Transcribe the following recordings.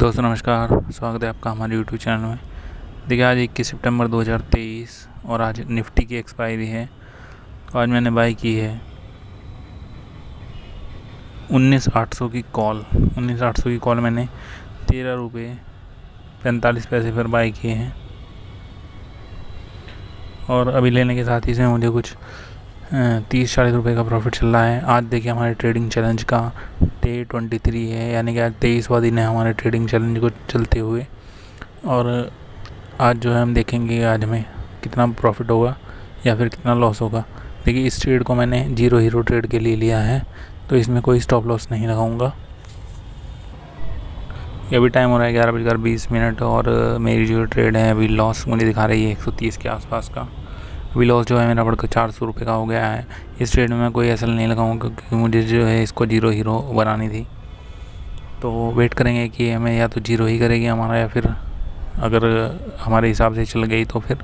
दोस्तों नमस्कार, स्वागत है आपका हमारे यूट्यूब चैनल में। देखिए, आज इक्कीस सितंबर 2023 और आज निफ्टी की एक्सपायरी है। तो आज मैंने बाई की है उन्नीस आठ सौ की कॉल उन्नीस आठ सौ की कॉल मैंने तेरह रुपये पैंतालीस पैसे पर बाई किए हैं। और अभी लेने के साथ ही से मुझे कुछ तीस चालीस रुपये का प्रॉफिट चल रहा है। आज देखिए हमारे ट्रेडिंग चैलेंज का डे ट्वेंटी थ्री है, यानी कि आज तेईसवा दिन है हमारे ट्रेडिंग चैलेंज को चलते हुए। और आज जो है हम देखेंगे आज हमें कितना प्रॉफिट होगा या फिर कितना लॉस होगा। देखिए इस ट्रेड को मैंने ज़ीरो हीरो ट्रेड के लिए लिया है तो इसमें कोई स्टॉप लॉस नहीं लगाऊँगा। अभी टाइम हो रहा है ग्यारह बजकर बीस मिनट और मेरी जो ट्रेड है अभी लॉस मुझे दिखा रही है एक सौ तीस के आसपास का। अभी लॉस जो है मेरा बढ़कर चार सौ रुपये का हो गया है। इस ट्रेड में मैं कोई असल नहीं लगाऊँगा क्योंकि मुझे जो है इसको ज़ीरो हीरो बनानी थी। तो वेट करेंगे कि हमें या तो ज़ीरो ही करेगी हमारा या फिर अगर हमारे हिसाब से चल गई तो फिर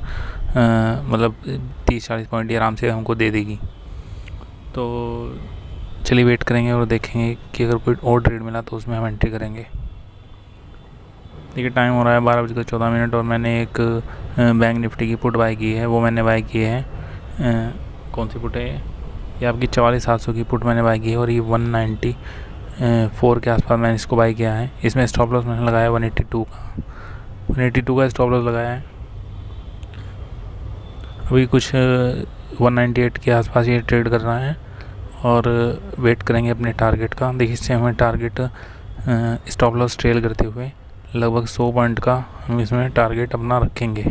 मतलब तीस चालीस पॉइंट आराम से हमको दे देगी। तो चलिए वेट करेंगे और देखेंगे कि अगर कोई और ट्रेड मिला तो उसमें हम एंट्री करेंगे। देखिए टाइम हो रहा है, बारह बजकर चौदह मिनट और मैंने एक बैंक निफ्टी की पुट बाई की है, वो मैंने बाई की है। कौन सी पुट है ये? आपकी चवालीस सात सौ की पुट मैंने बाई की है और ये वन नाइन्टी फोर के आसपास मैंने इसको बाई किया है। इसमें स्टॉप लॉस मैंने लगाया वन एट्टी टू का। वन एट्टी टू का स्टॉप लॉस लगाया है। अभी कुछ वन नाइन्टी एट के आसपास ये ट्रेड कर रहा है और वेट करेंगे अपने टारगेट का। देखिए इससे हमें टारगेट स्टॉप लॉस ट्रेल करते हुए लगभग सौ पॉइंट का हम इसमें टारगेट अपना रखेंगे।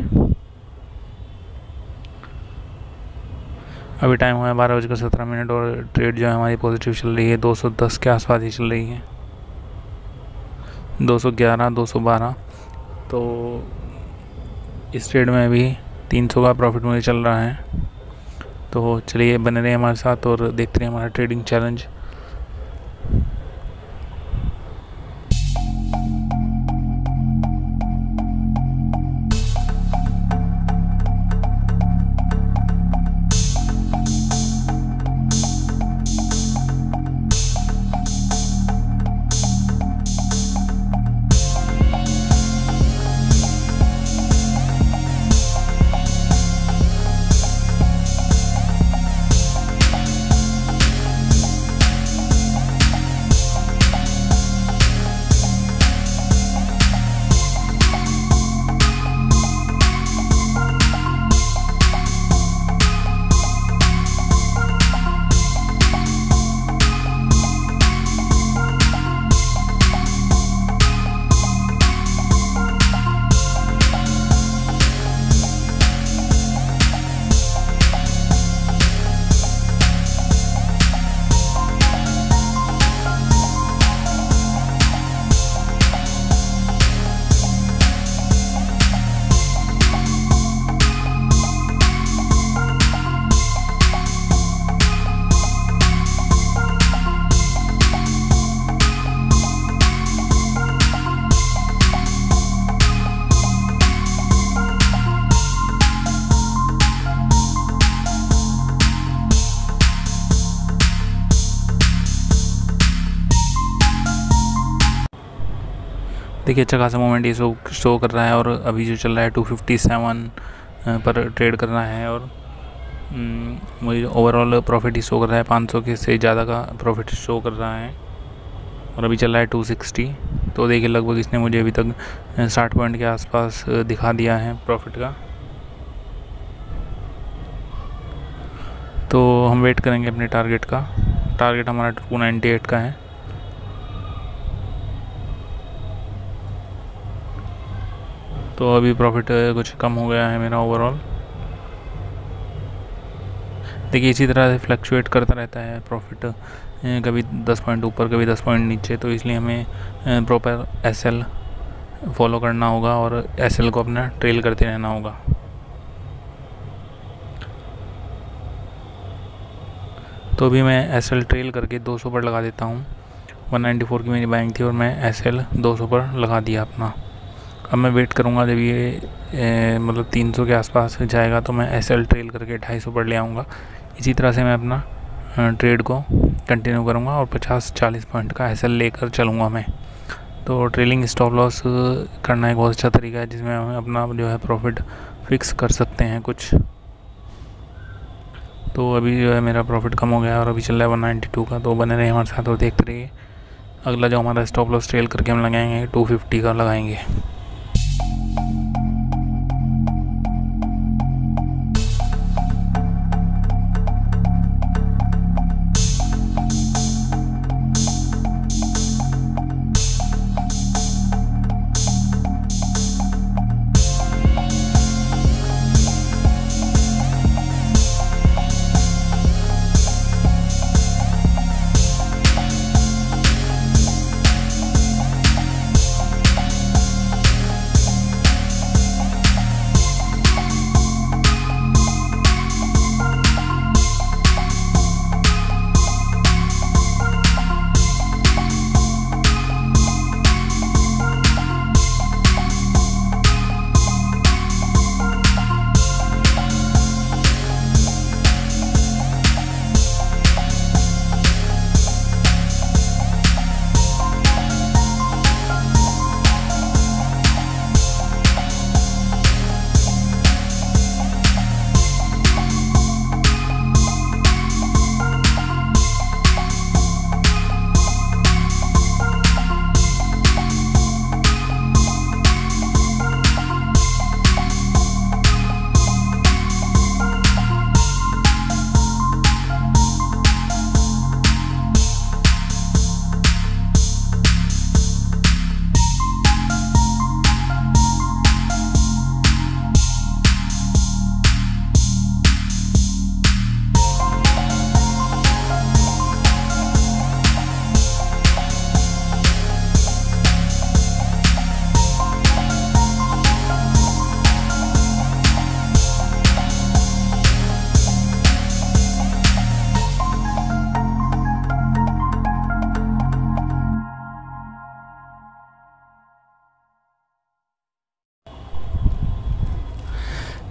अभी टाइम हुआ है बारह बजकर सत्रह मिनट और ट्रेड जो है हमारी पॉजिटिव चल रही है 210 के आसपास ही चल रही है। 211 212 तो इस ट्रेड में भी 300 का प्रॉफिट मुझे चल रहा है। तो चलिए बने रहे हमारे साथ और देखते रहे हमारा ट्रेडिंग चैलेंज देखिए अच्छा खासा मोमेंट ये शो शो कर रहा है और अभी जो चल रहा है टू फिफ्टी सेवन पर ट्रेड कर रहा है और मुझे ओवरऑल प्रॉफिट ही शो कर रहा है, पाँच सौ के से ज़्यादा का प्रॉफिट शो कर रहा है और अभी चल रहा है टू सिक्सटी तो देखिए, लगभग इसने मुझे अभी तक साठ पॉइंट के आसपास दिखा दिया है प्रॉफिट का। तो हम वेट करेंगे अपने टारगेट का। टारगेट हमारा टू नाइन्टी एट का है। तो अभी प्रॉफिट कुछ कम हो गया है मेरा ओवरऑल देखिए, इसी तरह से फ्लक्चुएट करता रहता है प्रॉफिट कभी 10 पॉइंट ऊपर, कभी 10 पॉइंट नीचे तो इसलिए हमें प्रॉपर एसएल फॉलो करना होगा और एसएल को अपना ट्रेल करते रहना होगा। तो अभी मैं एस एल ट्रेल करके 200 पर लगा देता हूँ। 194 की मेरी बैंक थी और मैं एस एल दो सौ पर लगा दिया अपना। अब मैं वेट करूँगा जब ये मतलब 300 के आसपास जाएगा तो मैं एस एल ट्रेल करके ढाई सौ पर ले आऊँगा। इसी तरह से मैं अपना ट्रेड को कंटिन्यू करूँगा और 50-40 पॉइंट का एस एल लेकर चलूँगा मैं। तो ट्रेलिंग स्टॉप लॉस करना एक बहुत अच्छा तरीका है, जिसमें हम अपना जो है प्रॉफिट फिक्स कर सकते हैं कुछ। तो अभी जो है मेरा प्रॉफिट कम हो गया और अभी चल रहा है वन नाइन्टी टू का तो बने रहे हमारे साथ और देखते रहिए। अगला जो हमारा स्टॉप लॉस ट्रेल करके हम लगाएँगे टू फिफ्टी का लगाएँगे।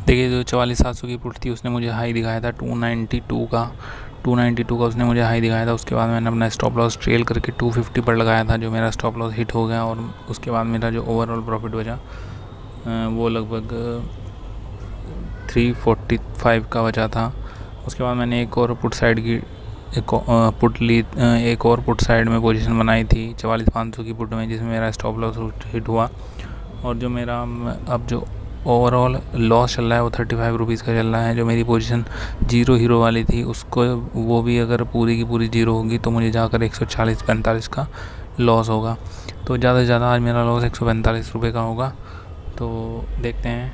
देखिए, जो चवालीस सात सौ की पुट थी, उसने मुझे हाई दिखाया था टू नाइन्टी टू का। टू नाइन्टी टू का उसने मुझे हाई दिखाया था। उसके बाद मैंने अपना स्टॉप लॉस ट्रेल करके टू फिफ्टी पर लगाया था, जो मेरा स्टॉप लॉस हिट हो गया और उसके बाद मेरा जो ओवरऑल प्रॉफिट बचा वो लगभग थ्री फोर्टी फाइव का बचा था। उसके बाद मैंने एक और पुट साइड की, एक पुट ली एक और पुट साइड में पोजीशन बनाई थी, चवालीस पाँच सौ की पुट में, जिसमें मेरा स्टॉप लॉस हिट हुआ। और जो मेरा, अब जो ओवरऑल लॉस चल रहा है, वो थर्टी फाइव रुपीज़ का चल रहा है, जो मेरी पोजीशन ज़ीरो हीरो वाली थी, उसको वो भी अगर पूरी की पूरी ज़ीरो होगी तो मुझे जाकर एक सौ चालीस पैंतालीस का लॉस होगा। तो ज़्यादा से ज़्यादा आज मेरा लॉस एक सौ पैंतालीस रुपये का होगा। तो देखते हैं।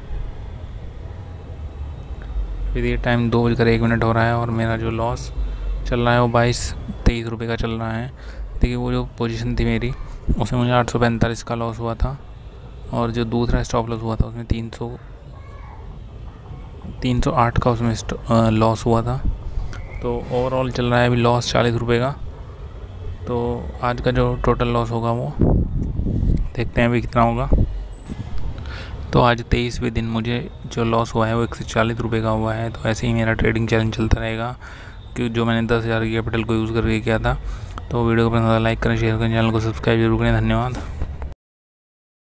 फिर ये टाइम दो बजकर एक मिनट हो रहा है और मेरा जो लॉस चल रहा है, वो बाईस तेईस रुपये का चल रहा है। देखिए, वो जो पोजीशन थी मेरी, उसमें मुझे आठ सौ पैंतालीस का लॉस हुआ था। और जो दूसरा स्टॉप लॉस हुआ था उसमें तीन सौ तीन सौ आठ का उसमें लॉस हुआ था। तो ओवरऑल चल रहा है अभी लॉस चालीस रुपये का। तो आज का जो टोटल लॉस होगा वो, देखते हैं अभी कितना होगा। तो आज तेईसवें दिन मुझे जो लॉस हुआ है वो एक सौ चालीस रुपये का हुआ है। तो ऐसे ही मेरा ट्रेडिंग चैलेंज चलता रहेगा। कि जो मैंने दस हज़ार की कैपिटल को यूज़ करके किया था। तो वीडियो को अपना लाइक करें शेयर करें चैनल को सब्सक्राइब ज़रूर करें। धन्यवाद।